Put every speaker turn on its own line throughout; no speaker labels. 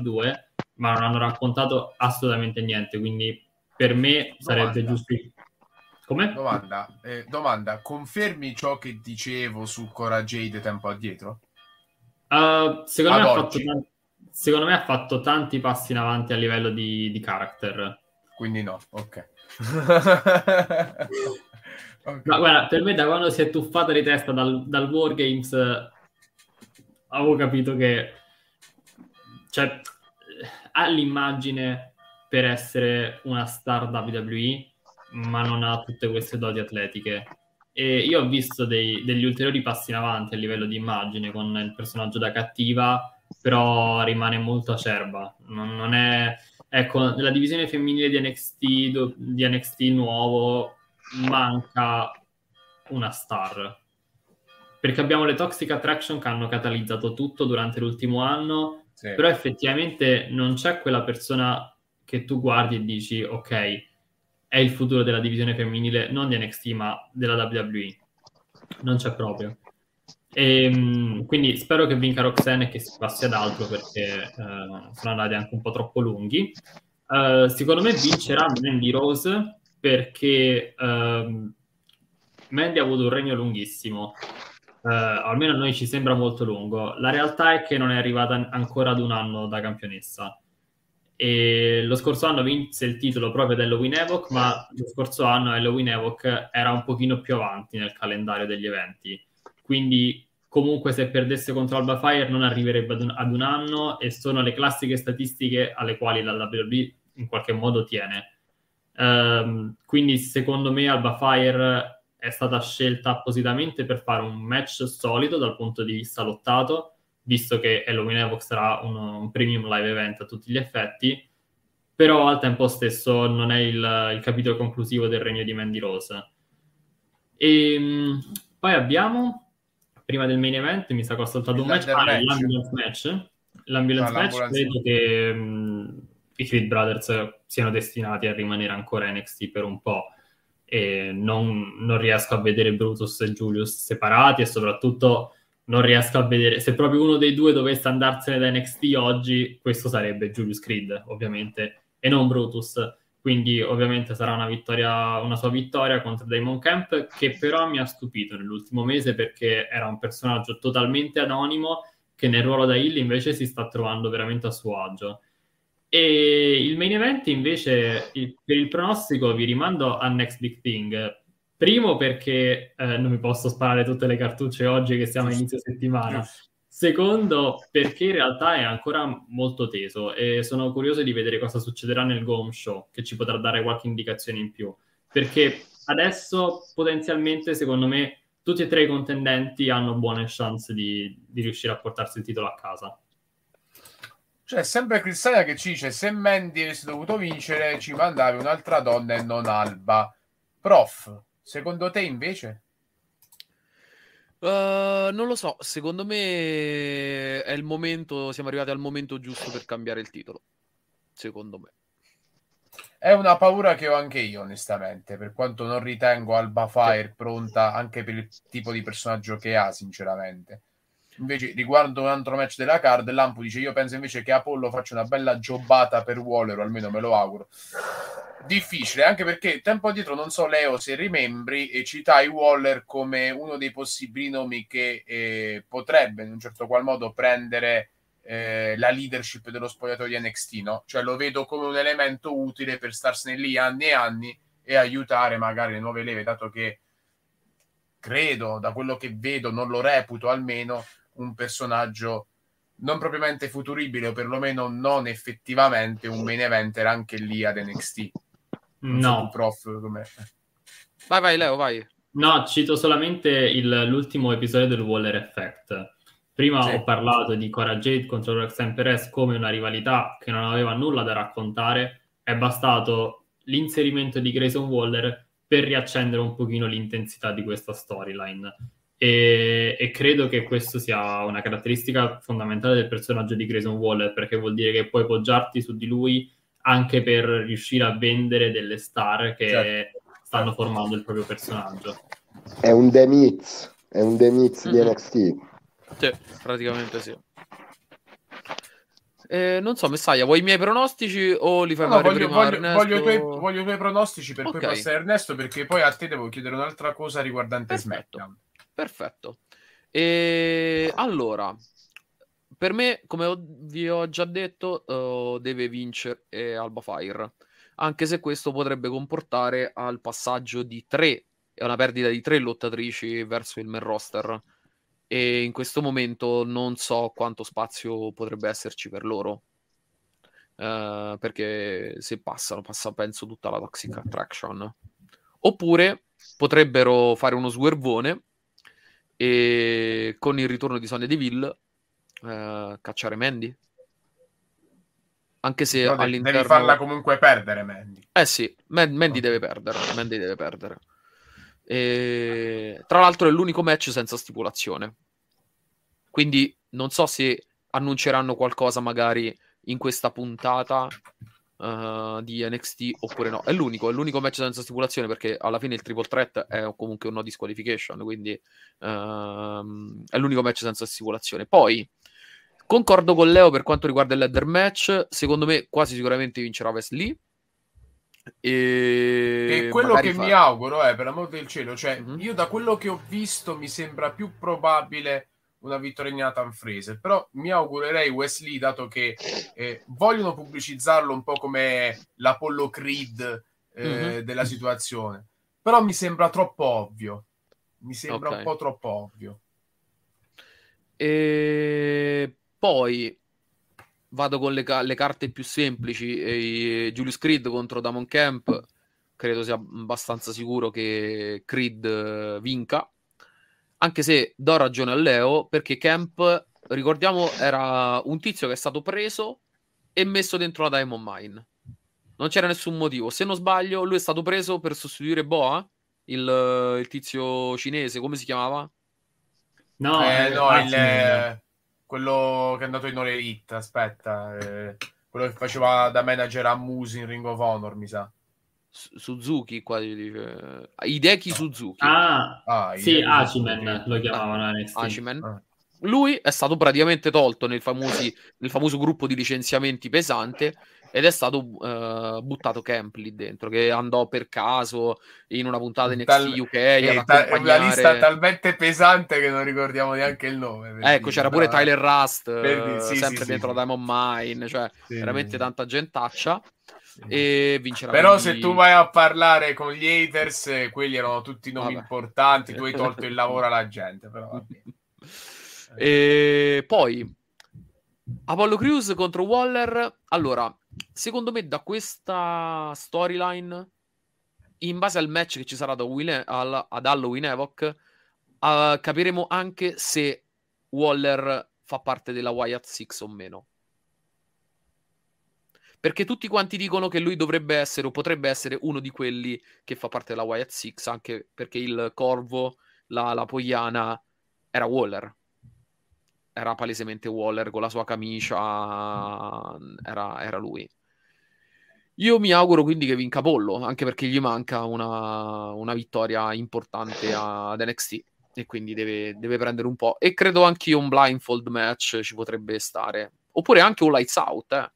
due, ma non hanno raccontato assolutamente niente, quindi per me sarebbe giusto... Come?
Domanda, eh, domanda, confermi ciò che dicevo su Cora Jade tempo addietro?
Uh, secondo, me
Ad
ha fatto,
oggi.
tan- secondo me ha fatto tanti passi in avanti a livello di, di character.
Quindi no, ok. Ok.
Ma guarda, per me da quando si è tuffata di testa dal, dal Wargames eh, avevo capito che cioè, eh, ha l'immagine per essere una star WWE, ma non ha tutte queste doti atletiche. E io ho visto dei- degli ulteriori passi in avanti a livello di immagine con il personaggio da cattiva, però rimane molto acerba. Non, non è... Ecco, nella divisione femminile di NXT, do- di NXT nuovo manca una star. Perché abbiamo le Toxic Attraction che hanno catalizzato tutto durante l'ultimo anno,
Sì.
però effettivamente non c'è quella persona che tu guardi e dici ok, è il futuro della divisione femminile, non di NXT ma della WWE. Non c'è proprio. E, mh, quindi spero che vinca Roxanne e che si passi ad altro perché eh, sono andati anche un po' troppo lunghi. Eh, secondo me vincerà Mandy Rose perché ehm, Mandy ha avuto un regno lunghissimo. Eh, almeno a noi ci sembra molto lungo. La realtà è che non è arrivata ancora ad un anno da campionessa. E lo scorso anno vinse il titolo proprio dell'Halloween Evoc, ma lo scorso anno Halloween Evoc era un pochino più avanti nel calendario degli eventi. Quindi comunque se perdesse contro Alba Fire non arriverebbe ad un, ad un anno e sono le classiche statistiche alle quali la WWE in qualche modo tiene. Ehm, quindi secondo me Alba Fire è stata scelta appositamente per fare un match solido dal punto di vista lottato, visto che Halloween Evox sarà un, un premium live event a tutti gli effetti, però al tempo stesso non è il, il capitolo conclusivo del regno di Mandy Rose. E mh, poi abbiamo, prima del main event, mi sa che ho saltato
Il
un match, ah,
match.
l'ambulance match. L'ambulance
Ah,
match credo che mh, i Creed Brothers siano destinati a rimanere ancora NXT per un po' e non, non riesco a vedere Brutus e Julius separati e soprattutto non riesco a vedere se proprio uno dei due dovesse andarsene da NXT oggi questo sarebbe Julius Creed ovviamente e non Brutus. Quindi ovviamente sarà una vittoria una sua vittoria contro Damon Camp che però mi ha stupito nell'ultimo mese perché era un personaggio totalmente anonimo che nel ruolo da Hill invece si sta trovando veramente a suo agio e il main event invece il- per il pronostico vi rimando a Next Big Thing. Primo perché eh, non mi posso sparare tutte le cartucce oggi che siamo a inizio settimana. Secondo perché in realtà è ancora molto teso e sono curioso di vedere cosa succederà nel Go Home Show che ci potrà dare qualche indicazione in più. Perché adesso potenzialmente secondo me tutti e tre i contendenti hanno buone chance di, di riuscire a portarsi il titolo a casa.
Cioè, sempre Cristania che ci dice: Se Mandy avesse dovuto vincere, ci mandavi un'altra donna e non Alba. Prof, secondo te invece?
Uh, non lo so, secondo me è il momento, siamo arrivati al momento giusto per cambiare il titolo. Secondo me.
È una paura che ho anche io, onestamente, per quanto non ritengo Alba Fire pronta anche per il tipo di personaggio che ha, sinceramente. Invece, riguardo un altro match della card, Lampo dice: Io penso invece che Apollo faccia una bella jobbata per Waller, o almeno me lo auguro. Difficile, anche perché tempo addietro non so, Leo, se rimembri, e citai Waller come uno dei possibili nomi che eh, potrebbe in un certo qual modo prendere eh, la leadership dello spogliatoio di NXT, no? Cioè lo vedo come un elemento utile per starsene lì anni e anni e aiutare magari le nuove leve, dato che credo, da quello che vedo, non lo reputo almeno, un personaggio non propriamente futuribile o perlomeno non effettivamente un main eventer anche lì ad NXT. Non
No,
prof, com'è.
Vai, vai, Leo, vai.
No, cito solamente il- l'ultimo episodio del Waller Effect. Prima
Sì.
ho parlato di Cora Jade contro Roxanne Perez come una rivalità che non aveva nulla da raccontare. È bastato l'inserimento di Grayson Waller per riaccendere un pochino l'intensità di questa storyline. E, e credo che questo sia una caratteristica fondamentale del personaggio di Grayson Waller, perché vuol dire che puoi poggiarti su di lui anche per riuscire a vendere delle star che
Certo.
stanno formando il proprio personaggio.
È un The Miz, è un The Miz di
Mhm.
NXT.
Sì, praticamente sì. Eh, non so, Messaia, vuoi i miei pronostici o li fai
No, voglio,
prima
voglio-
Ernesto?
voglio i tuoi, voglio i tuoi pronostici per
Ok.
poi passare a Ernesto perché poi a te devo chiedere un'altra cosa riguardante
Perfetto.
SmackDown.
Perfetto. E allora, per me, come vi ho già detto, eh, deve vincere eh, Alba Fire, anche se questo potrebbe comportare al passaggio di tre, è una perdita di tre lottatrici verso il main roster. E in questo momento non so quanto spazio potrebbe esserci per loro. Eh, perché se passano, passa penso tutta la Toxic Attraction. Oppure potrebbero fare uno swervone e con il ritorno di Sonya Deville eh, cacciare Mandy. Anche se
de-
all'interno...
devi farla comunque perdere, Mandy.
Eh sì, Man- Mandy deve perdere. Mandy deve perdere. E... Tra l'altro è l'unico match senza stipulazione. Quindi non so se annunceranno qualcosa magari in questa puntata eh, di NXT oppure no. È l'unico, è l'unico match senza stipulazione perché alla fine il triple threat è comunque un no disqualification, quindi ehm, è l'unico match senza stipulazione. Poi concordo con Leo per quanto riguarda il ladder match, secondo me quasi sicuramente vincerà Wesley. E,
E quello che
fa-
mi auguro è, per l'amor del cielo, cioè,
Mhm.
io da quello che ho visto mi sembra più probabile una vittoria di Nathan Fraser, però mi augurerei Wesley, dato che eh, vogliono pubblicizzarlo un po' come l'Apollo Creed eh,
Mhm.
della situazione, però mi sembra troppo ovvio, mi sembra
Ok.
un po' troppo ovvio.
E poi vado con le, ca- le carte più semplici. E Julius Creed contro Damon Camp. Credo sia abbastanza sicuro che Creed eh, vinca. Anche se do ragione a Leo, perché Camp, ricordiamo, era un tizio che è stato preso e messo dentro la Diamond Mine. Non c'era nessun motivo. Se non sbaglio, lui è stato preso per sostituire Boa, il, il tizio cinese, come si chiamava?
No,
Eh,
eh,
no,
ah,
il,
sì,
eh, quello che è andato in All Elite, aspetta, eh, quello che faceva da manager a Musi in Ring of Honor, mi sa.
Su- Suzuki qua gli dice Hideki Suzuki
Ah,
Ah,
sì, Acimen lo chiamavano.
Hachiman.
Ah.
lui è stato praticamente tolto nel, famosi- nel famoso gruppo di licenziamenti pesante ed è stato eh, buttato Camp lì dentro che andò per caso in una puntata NXT
Tal-
UK
Eh, ta- una lista talmente pesante che non ricordiamo neanche il nome.
ecco
dire,
c'era pure
però-
Tyler Rust
per
eh,
sì,
sempre
sì,
dentro
sì,
la Diamond Mine cioè
sì,
veramente
sì.
tanta gentaccia. E vincerà
Però
quindi-
se tu vai a parlare con gli haters, eh, quelli erano tutti nomi
Vabbè.
importanti, tu hai tolto il lavoro alla gente. Però.
E poi Apollo Crews contro Waller. Allora, secondo me da questa storyline, in base al match che ci sarà da Will- al- ad Halloween Evoc, eh, capiremo anche se Waller fa parte della Wyatt Six o meno. Perché tutti quanti dicono che lui dovrebbe essere o potrebbe essere uno di quelli che fa parte della Wyatt Six, anche perché il corvo, la, la poiana, era Waller era palesemente Waller con la sua camicia, era, era lui. Io mi auguro quindi che vinca Pollo, anche perché gli manca una, una vittoria importante ad NXT e quindi deve, deve prendere un po'. E credo anche un blindfold match ci potrebbe stare. Oppure anche un lights out, eh.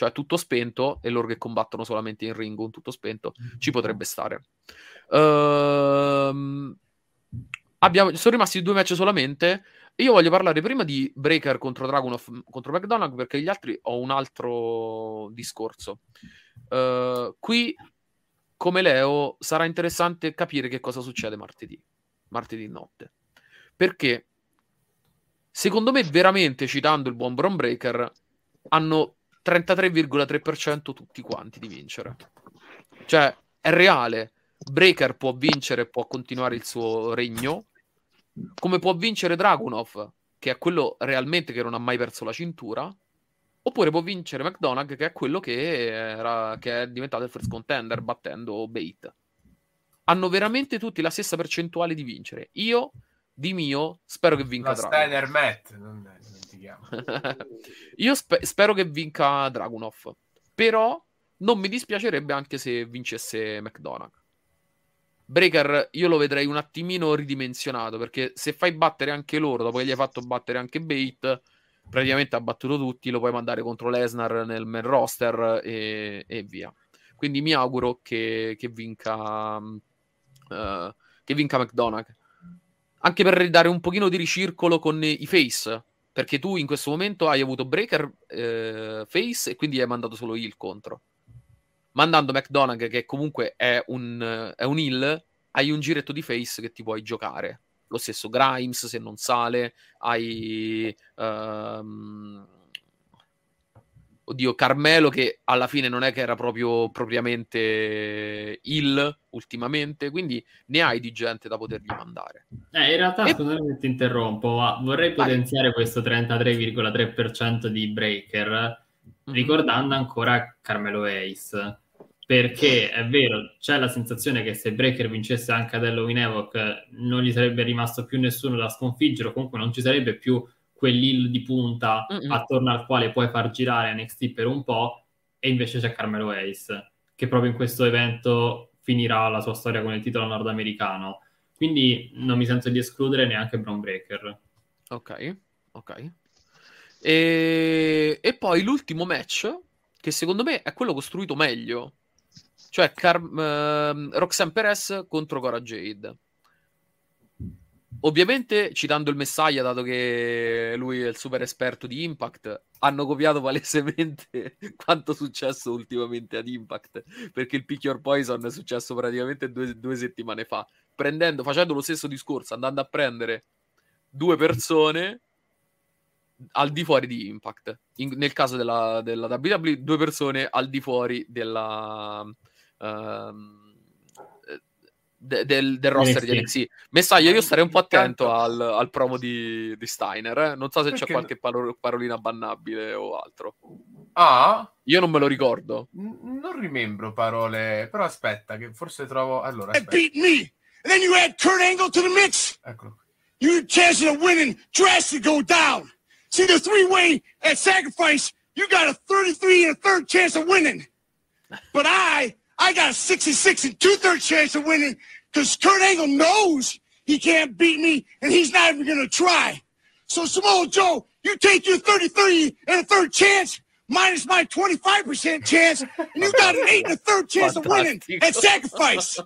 Cioè tutto spento e loro che combattono solamente in ring con tutto spento, ci potrebbe stare. Ehm, abbiamo, sono rimasti due match solamente. Io voglio parlare prima di Breaker contro Dragunov contro McDonagh perché gli altri ho un altro discorso. Eh, qui, come Leo, sarà interessante capire che cosa succede martedì, martedì notte. Perché, secondo me, veramente, citando il buon Bron Breaker, hanno 33,3% tutti quanti di vincere. Cioè, è reale. Breaker può vincere, può continuare il suo regno, come può vincere Dragunov, che è quello realmente che non ha mai perso la cintura, oppure può vincere McDonagh, che è quello che, era, che è diventato il first contender battendo Bait. Hanno veramente tutti la stessa percentuale di vincere. Io, di mio, spero che vinca
La
Dragunov.
Steiner Matt, non, non ti chiamo.
Io spe- spero che vinca Dragunov, però non mi dispiacerebbe anche se vincesse McDonagh. Breaker io lo vedrei un attimino ridimensionato perché se fai battere anche loro dopo che gli hai fatto battere anche Bait praticamente ha battuto tutti, lo puoi mandare contro Lesnar nel main roster e, e via. Quindi mi auguro che, che vinca uh, che vinca McDonagh. Anche per ridare un pochino di ricircolo con i face, perché tu in questo momento hai avuto Breaker eh, face e quindi hai mandato solo il contro. Mandando McDonagh, che comunque è un, è un heal, hai un giretto di face che ti puoi giocare lo stesso Grimes se non sale, hai um, oddio Carmelo che alla fine non è che era proprio propriamente il ultimamente, quindi ne hai di gente da potergli mandare.
Eh, in realtà, e... scusami se ti interrompo, ma vorrei potenziare Vai. questo 33,3% di breaker mm-hmm. ricordando ancora Carmelo Ace perché è vero, c'è la sensazione che se Breaker vincesse anche ad Halloween Evoc non gli sarebbe rimasto più nessuno da sconfiggere, o comunque non ci sarebbe più quell'hill di punta Mm-mm. attorno al quale puoi far girare NXT per un po', e invece c'è Carmelo Ace, che proprio in questo evento finirà la sua storia con il titolo nordamericano. Quindi non mi sento di escludere neanche Brown Breaker.
Ok, ok. E... e poi l'ultimo match, che secondo me è quello costruito meglio cioè Car- uh, Roxanne Perez contro Cora Jade. Ovviamente, citando il Messiah, dato che lui è il super esperto di Impact, hanno copiato palesemente quanto è successo ultimamente ad Impact, perché il Pick Your Poison è successo praticamente due, due settimane fa, prendendo, facendo lo stesso discorso, andando a prendere due persone al di fuori di Impact. In, nel caso della, della WWE, due persone al di fuori della, Ehm, de- del, del, roster NXT. di NXT. Messaggio, io starei un po' attento al, al promo di, di Steiner. Eh? Non so se Perché? c'è qualche paro- parolina bannabile o altro.
Ah,
io non me lo ricordo.
N- non rimembro parole, però aspetta, che forse trovo. Allora,
aspetta. beat me, and then you add Kurt Angle to the mix.
Eccolo.
Your chances of winning drastically go down. See the three way at sacrifice, you got a 33 and a third chance of winning. But I I got a 66 and two thirds chance of winning because Kurt Angle knows he can't beat me and he's not even going to try. So, Samoa Joe, you take your 33 and a third chance minus my 25% chance, and you got an eight and a third chance of winning at sacrifice.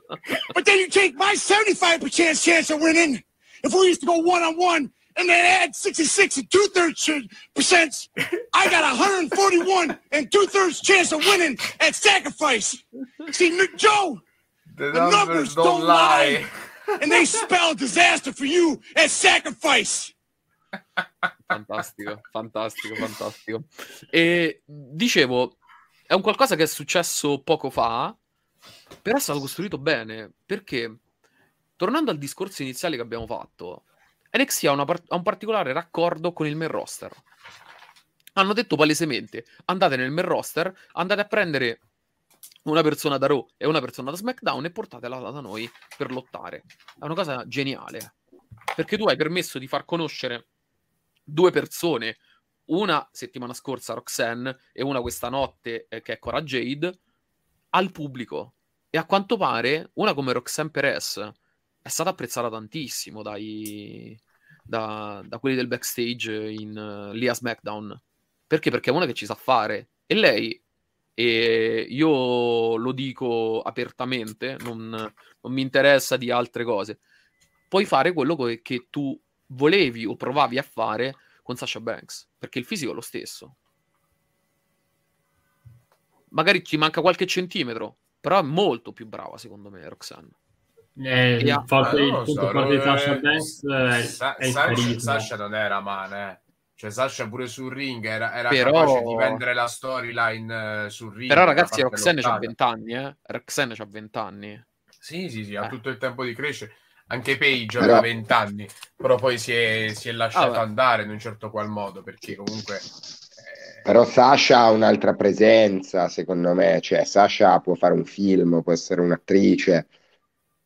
But then you take my 75% chance of winning. If we used to go one on one, and then add 66 and two thirds percent, I got 141 and two thirds chance of winning at sacrifice. See, Joe,
the, the numbers, numbers, don't, don't lie.
lie, and they spell disaster for you at sacrifice.
Fantastico, fantastico, fantastico. E dicevo, è un qualcosa che è successo poco fa, però è stato costruito bene, perché tornando al discorso iniziale che abbiamo fatto, NXT ha, una, ha un particolare raccordo con il main roster. Hanno detto palesemente, andate nel main roster, andate a prendere una persona da Raw e una persona da SmackDown e portatela da noi per lottare. È una cosa geniale. Perché tu hai permesso di far conoscere due persone, una settimana scorsa Roxanne e una questa notte eh, che è Cora Jade, al pubblico. E a quanto pare una come Roxanne Perez è stata apprezzata tantissimo dai, da, da quelli del backstage in uh, lì a SmackDown. Perché? Perché è una che ci sa fare. E lei, e io lo dico apertamente, non, non mi interessa di altre cose, puoi fare quello che, che tu volevi o provavi a fare con Sasha Banks, perché il fisico è lo stesso. Magari ci manca qualche centimetro, però è molto più brava secondo me Roxanne.
Eh, il, forte, il punto so, forte di Sasha Banks è,
Sa- è Sasha, Sasha, non era male, eh. Cioè, Sasha pure sul ring era, era però... capace di vendere la storyline uh, sul ring.
Però, ragazzi, Roxanne ha 20 anni, eh? Roxanne ha 20 anni.
Sì, sì, sì, eh. ha tutto il tempo di crescere. Anche Page aveva 20 anni, però poi si è, si è lasciato ah, andare in un certo qual modo, perché comunque...
Eh... Però Sasha ha un'altra presenza, secondo me. Cioè, Sasha può fare un film, può essere un'attrice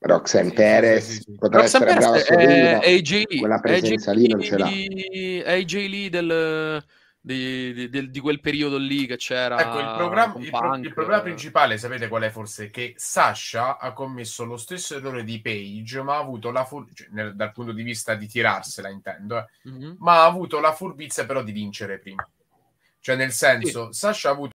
Roxanne sì, Perez sì, sì, potrà Roxanne essere
Perez brava è, è AJ
quella presenza AJ lì non ce l'ha
AJ Lee del, di, di- di quel periodo lì che c'era.
Ecco, il, programma- il pro-
Punk,
il problema
eh,
principale, sapete qual è forse? Che Sasha ha commesso lo stesso errore di Page, ma ha avuto la fur- cioè, nel- dal punto di vista di tirarsela, intendo, eh,
mhm.
ma ha avuto la furbizia però di vincere prima. Cioè, nel senso, Sasha ha avuto